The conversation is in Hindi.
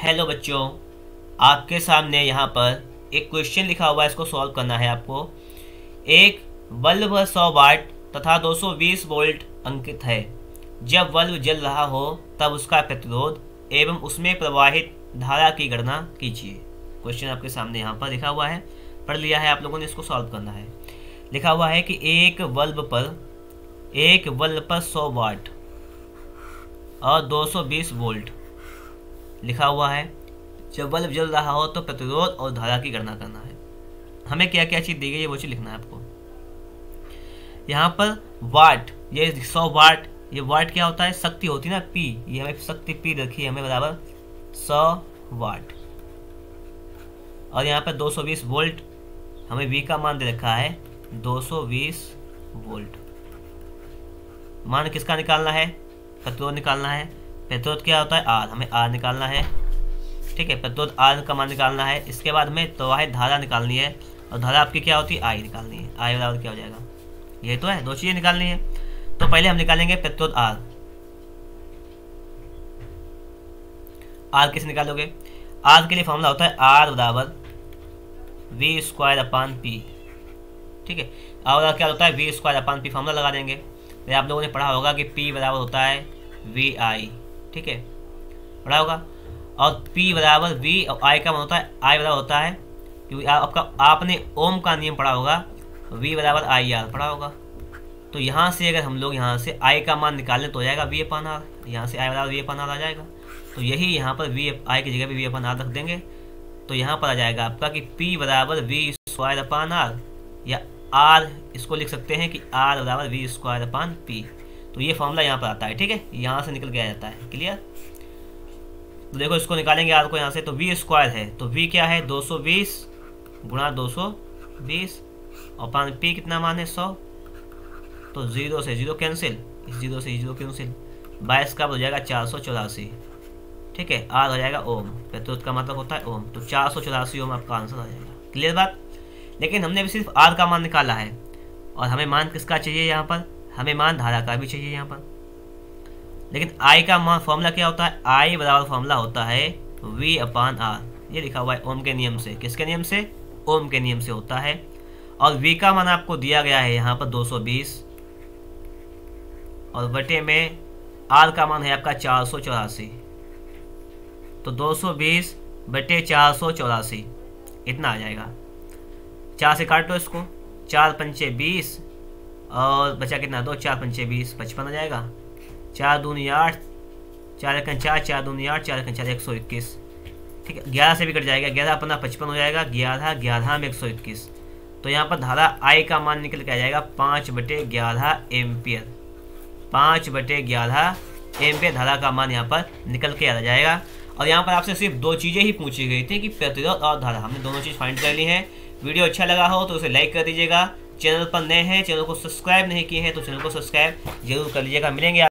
हेलो बच्चों, आपके सामने यहाँ पर एक क्वेश्चन लिखा हुआ है, इसको सॉल्व करना है आपको। एक बल्ब सौ वाट तथा 220 वोल्ट अंकित है। जब बल्ब जल रहा हो, तब उसका प्रतिरोध एवं उसमें प्रवाहित धारा की गणना कीजिए। क्वेश्चन आपके सामने यहाँ पर लिखा हुआ है, पढ़ लिया है आप लोगों ने, इसको सॉल्व करना है। लिखा हुआ है कि एक बल्ब पर, एक बल्ब पर 100 वाट और 220 वोल्ट। लिखा हुआ है, जब बल्ब जल रहा हो तो प्रतिरोध और धारा की गणना करना है। हमें क्या क्या चीज़ दी गई है वो चीज़ लिखना है आपको। यहाँ पर वाट, ये सौ वाट, ये वाट क्या होता है? शक्ति होती है ना, पी। ये हमें शक्ति पी रखी है, हमें बराबर सौ वाट। और यहाँ पर 220 वोल्ट, हमें वी का मान दे रखा है 220 वोल्ट। मान किसका निकालना है? प्रतिरोध निकालना है। प्रतिरोध क्या होता है? आर हमें आर निकालना है। ठीक है प्रतिरोध आर का मान निकालना है। इसके बाद हमें प्रवाहित धारा निकालनी है। और धारा आपकी क्या होती है? आई निकालनी है। आई बराबर क्या हो जाएगा? ये तो है, दो चीज़ें निकालनी है। तो पहले हम निकालेंगे प्रतिरोध आर आर किस निकालोगे? आर के लिए फॉर्मूला होता है आर बराबर वी स्क्वायर अपान पी। ठीक है, और क्या होता है? V square upon P formula लगा देंगे। आप लोगों ने पढ़ा होगा कि पी बराबर होता है वी आई। ठीक है? पढ़ा होगा। और पी बराबर वी और आई का मान होता है आई बराबर होता है, क्योंकि आपका, आपने ओम का नियम पढ़ा होगा वी बराबर आई आर पढ़ा होगा। तो यहाँ से अगर हम लोग यहाँ से आई का मान निकालें तो हो जाएगा वी अपन आर यहाँ से आई बराबर वी अपन आर आ जाएगा। तो यही यहाँ पर वी आई की जगह पे वी अपन आर रख देंगे। तो यहाँ पर आ जाएगा आपका कि पी बराबर वी स्क्वायर अपान आर या आर इसको लिख सकते हैं कि आर बराबर वी स्क्वायर अपान पी तो ये फॉर्मूला यहाँ पर आता है, ठीक है? यहाँ से निकल के आ जाता है क्लियर तो देखो, इसको निकालेंगे आर को यहाँ से तो वी स्क्वायर है। तो वी क्या है? 220 गुणा 220 और पान पी कितना मान है? सौ। तो ज़ीरो से ज़ीरो कैंसिल इस ज़ीरो से ज़ीरो कैंसिल बाईस का हो जाएगा चार सौ चौरासी। ठीक है? आर हो जाएगा ओम। प्रतिरोध का मतलब होता है ओम। तो चार सौ चौरासी ओम आपका आंसर आ जाएगा। क्लियर बात? लेकिन हमने भी सिर्फ़ आर का मान निकाला है। और हमें मान किसका चाहिए यहाँ पर? हमें मान धारा का भी चाहिए यहाँ पर। लेकिन आई का मान फॉर्मूला क्या होता है? आई बराबर फॉर्मूला होता है वी अपान आर ये लिखा हुआ है ओम के नियम से। किसके नियम से? ओम के नियम से होता है। और वी का मान आपको दिया गया है यहाँ पर 220 और बटे में आर का मान है आपका चार सौ चौरासी। तो 220 बटे चार सौ चौरासी। इतना आ जाएगा। चार से काटो इसको। चार पंचे बीस और बचा कितना? दो, चार, पंचे बीस, पचपन आ जाएगा। चार, दूनी, आठ, चार, एक, चार चार, दूनी, आठ, चार, एक चार, एक सौ इक्कीस। ठीक है? ग्यारह से भी कट जाएगा। ग्यारह अपना पचपन हो जाएगा। ग्यारह ग्यारह में एक सौ इक्कीस। तो यहाँ पर धारा आई का मान निकल के आ जाएगा पाँच बटे ग्यारह एम्पियर। पाँच बटे ग्यारह एम्पियर धारा का मान यहाँ पर निकल के आ जाएगा। और यहाँ पर आपसे सिर्फ़ दो चीज़ें ही पूछी गई थी कि प्रतिरोध और धारा। हमने दोनों चीज़ फाइंड कर ली है। वीडियो अच्छा लगा हो तो उसे लाइक कर दीजिएगा। चैनल पर नए हैं, चैनल को सब्सक्राइब नहीं किए हैं तो चैनल को सब्सक्राइब ज़रूर कर लीजिएगा। मिलेंगे